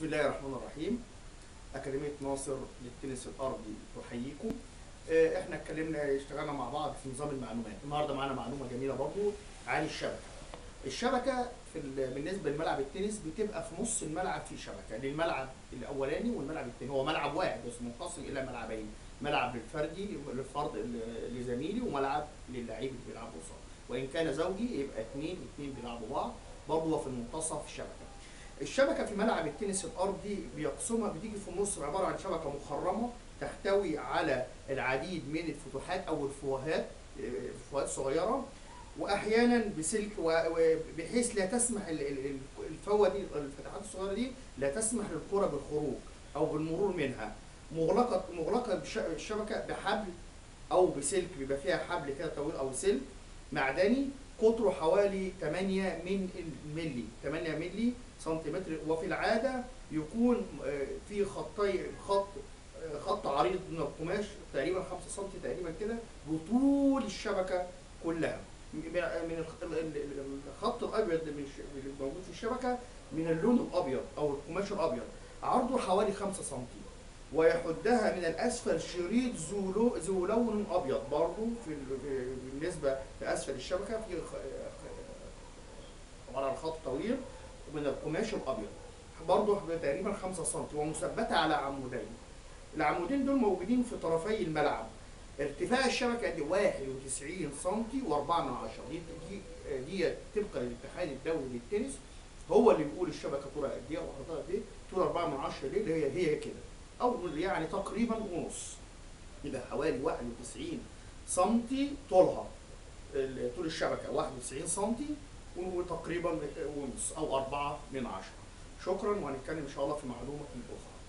بسم الله الرحمن الرحيم. أكاديمية ناصر للتنس الأرضي تحييكم آه، إحنا اتكلمنا اشتغلنا مع بعض في نظام المعلومات. النهارده معانا معلومة جميلة برضو عن الشبكة. الشبكة في ال- بالنسبة لملعب التنس بتبقى في نص الملعب في شبكة للملعب الأولاني والملعب الثاني هو ملعب واحد بس منقسم إلى ملعبين ملعب للفردي للفرد لزميلي وملعب للعيب اللي بيلعب قصاد. وإن كان زوجي يبقى اثنين اثنين بيلعبوا بعض برضه في المنتصف الشبكة. الشبكة في ملعب التنس الأرضي بيقسمها بتيجي في النص عبارة عن شبكة مخرمة تحتوي على العديد من الفتوحات أو الفوهات آه، فوهات صغيرة. وأحيانا بسلك بحيث لا تسمح ال- ال- ال- الفوة دي الفتحات الصغيرة دي لا تسمح للكرة بالخروج أو بالمرور منها. مغلقة بش- الشبكة بحبل أو بسلك بيبقى فيها حبل كده طويل أو سلك. معدني قطره حوالي 8 من الملي 8 ملي سنتيمتر. وفي العادة يكون آه، في خطي خط آه، خط عريض من القماش تقريبا 5 سم تقريبا كده بطول الشبكة كلها. من من الخ- ال- ال- الخط الأبيض اللي موجود في الشبكة من اللون الأبيض أو القماش الأبيض. عرضه حوالي 5 سم ويحدها من الأسفل شريط ذو ذو لون أبيض. برضه في ال- في- بالنسبة لأسفل الشبكة في على الخط طويل من القماش الأبيض. برضه تقريبا 5 سم ومثبتة على عمودين. العمودين دول موجودين في طرفي الملعب. ارتفاع الشبكة دي 91 سم و4 من عشرة. دي دي دي طبقا للاتحاد الدولي للتنس. هو اللي بيقول الشبكة طولها قد إيه؟ وعرضها قد إيه طول 4 من عشرة. دي اللي هي هي كده. أو يعني تقريبا ونص. يبقى حوالي 91 سم طولها. طول الشبكة 91 سم وتقريبا ونص أو 4 من عشرة. شكرا وهنتكلم إن شاء الله في معلومة أخرى